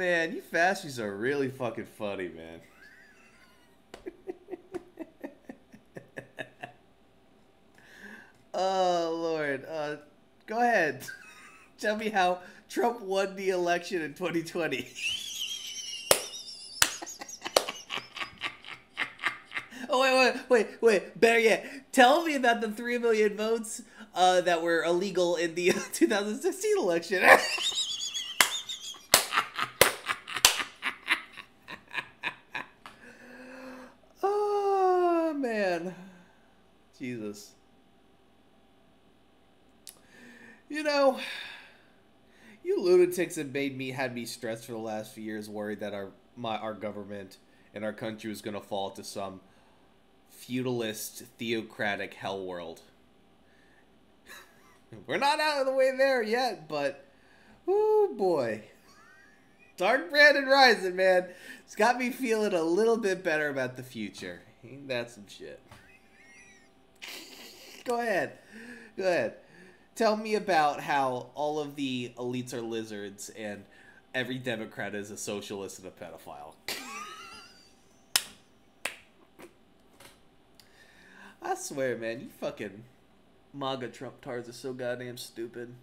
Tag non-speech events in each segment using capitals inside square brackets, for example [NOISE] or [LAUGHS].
man, you fascists are really fucking funny, man. [LAUGHS] oh Lord, uh, go ahead. [LAUGHS] Tell me how Trump won the election in 2020. [LAUGHS] oh wait, wait, wait, wait. Better yet, tell me about the three million votes uh, that were illegal in the 2016 election. oh man, Jesus. You know, you lunatics have made me had me stressed for the last few years, worried that our my our government and our country was going to fall to some feudalist theocratic hell world. [LAUGHS] We're not out of the way there yet, but oh boy. Dark Brandon Rising, man. It's got me feeling a little bit better about the future. Ain't that some shit? [LAUGHS] Go ahead. Go ahead. Tell me about how all of the elites are lizards and every Democrat is a socialist and a pedophile. [LAUGHS] I swear, man, you fucking MAGA Trump tards are so goddamn stupid.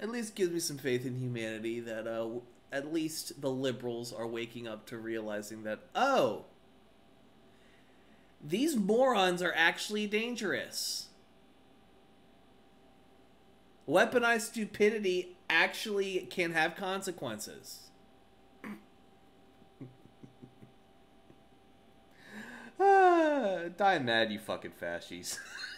At least gives me some faith in humanity that uh, at least the liberals are waking up to realizing that, oh, these morons are actually dangerous. Weaponized stupidity actually can have consequences. [LAUGHS] ah, die mad, you fucking fascies. [LAUGHS]